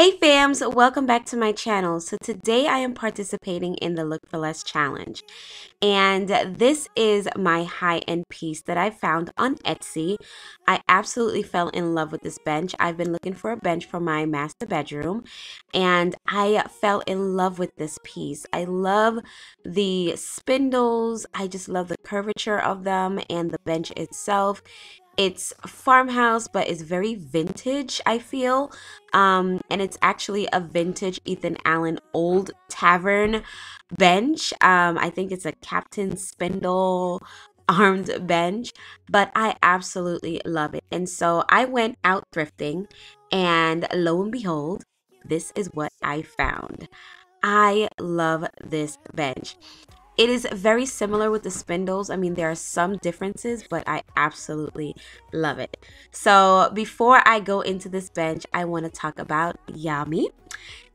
Hey fams, welcome back to my channel. So today I am participating in the Look for Less challenge. And this is my high-end piece that I found on Etsy. I absolutely fell in love with this bench. I've been looking for a bench for my master bedroom and I fell in love with this piece. I love the spindles. I just love the curvature of them and the bench itself it's a farmhouse but it's very vintage i feel. Um and it's actually a vintage ethan allen old tavern bench. Um i think it's a captain spindle armed bench but i absolutely love it. And so i went out thrifting and lo and behold this is what i found. I love this bench. It is very similar with the spindles. I mean, there are some differences, but I absolutely love it. So before I go into this bench, I want to talk about Yami.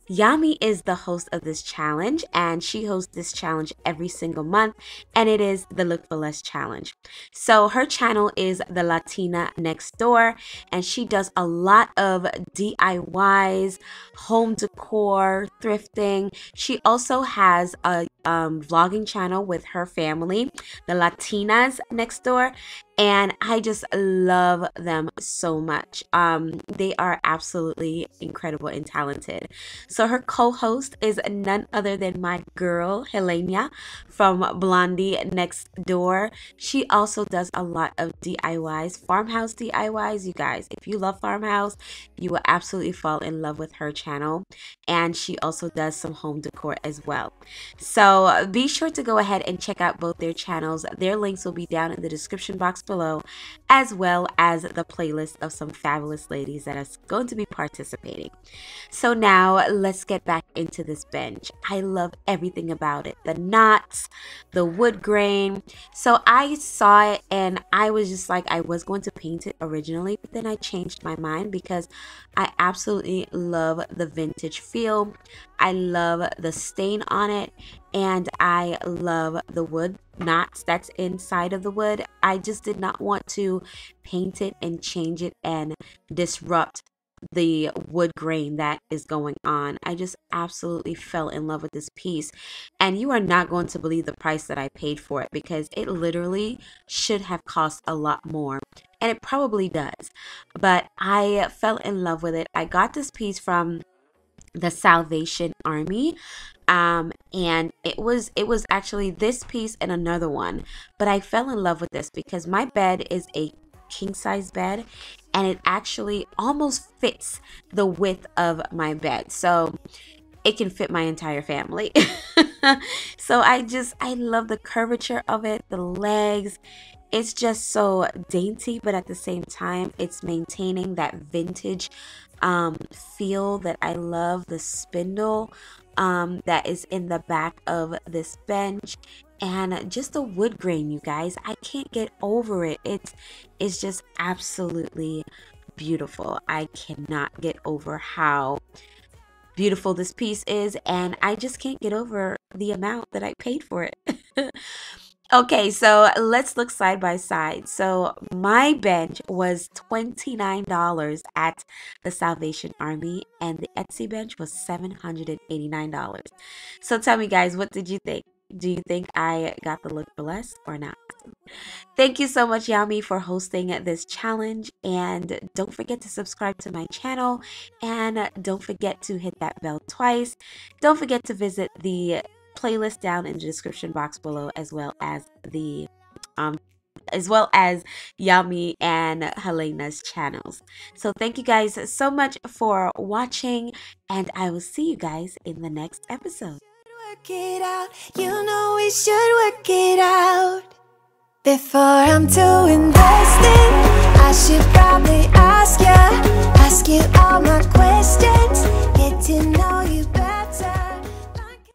Yami is the host of this challenge, and she hosts this challenge every single month, and it is the Look for Less challenge. So, her channel is the Latina Next Door, and she does a lot of DIYs, home decor, thrifting. She also has a um, vlogging channel with her family, the Latinas Next Door, and I just love them so much. Um, they are absolutely incredible and talented. So her co-host is none other than my girl Helena from Blondie Next Door. She also does a lot of DIYs, farmhouse DIYs. You guys, if you love farmhouse, you will absolutely fall in love with her channel. And she also does some home decor as well. So be sure to go ahead and check out both their channels. Their links will be down in the description box below, as well as the playlist of some fabulous ladies that are going to be participating. So now let's get back into this bench. I love everything about it. The knots, the wood grain. So I saw it and I was just like, I was going to paint it originally, but then I changed my mind because I absolutely love the vintage feel. I love the stain on it and I love the wood knots that's inside of the wood. I just did not want to paint it and change it and disrupt the wood grain that is going on. I just absolutely fell in love with this piece. And you are not going to believe the price that I paid for it because it literally should have cost a lot more. And it probably does. But I fell in love with it. I got this piece from the Salvation Army um and it was it was actually this piece and another one but i fell in love with this because my bed is a king size bed and it actually almost fits the width of my bed. So it can fit my entire family. So i just i love the curvature of it the legs. It's just so dainty but at the same time it's maintaining that vintage um, feel that i love the spindle um, that is in the back of this bench and just the wood grain you guys. I can't get over it. It's it's just absolutely beautiful. I cannot get over how beautiful this piece is and i just can't get over the amount that i paid for it Okay, so let's look side by side. So my bench was $29 at the Salvation Army and the Etsy bench was $789. So tell me guys, what did you think? Do you think I got the look for less or not? Thank you so much, Yami, for hosting this challenge. And don't forget to subscribe to my channel. And don't forget to hit that bell twice. Don't forget to visit the playlist down in the description box below as well as the um as well as Yami and Helena's channels. So thank you guys so much for watching and I will see you guys in the next episode. Work it out. You know we should work it out. Before I'm too invested,